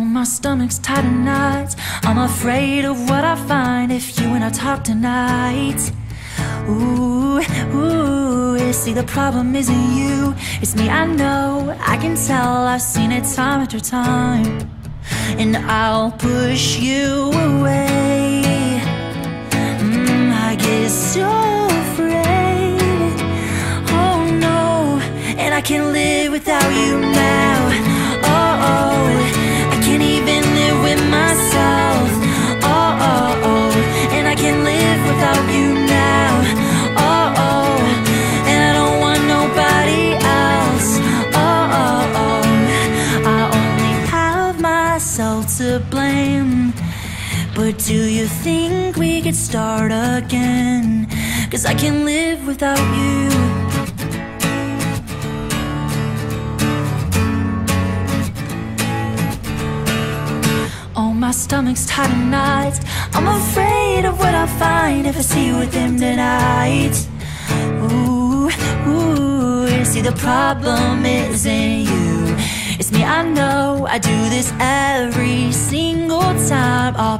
Oh, my stomach's tight in knots. I'm afraid of what I find if you and I talk tonight. Ooh, ooh, see the problem isn't you, it's me, I know, I can tell, I've seen it time after time. And I'll push you away. Mm, I get so afraid. Oh no, and I can't live without you But do you think we could start again? Cause I can't live without you. Oh, my stomach's tight. I'm afraid of what I'll find if I see you with him tonight. Ooh, ooh, see the problem isn't you. It's me, I know. I do this every single time. I'll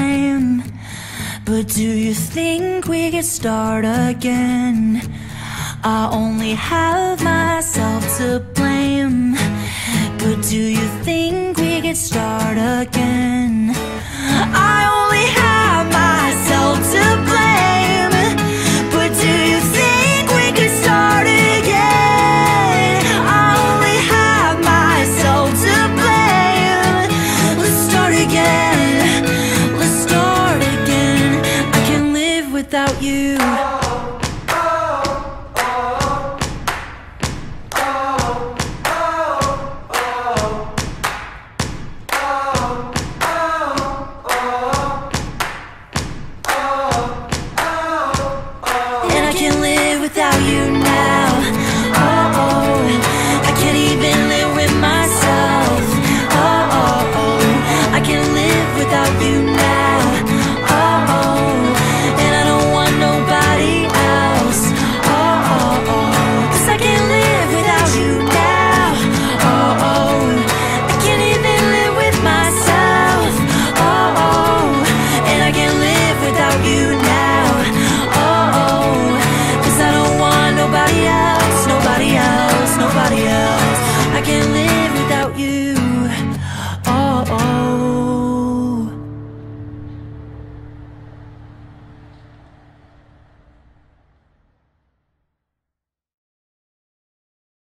But do you think we could start again? I only have myself to blame. you.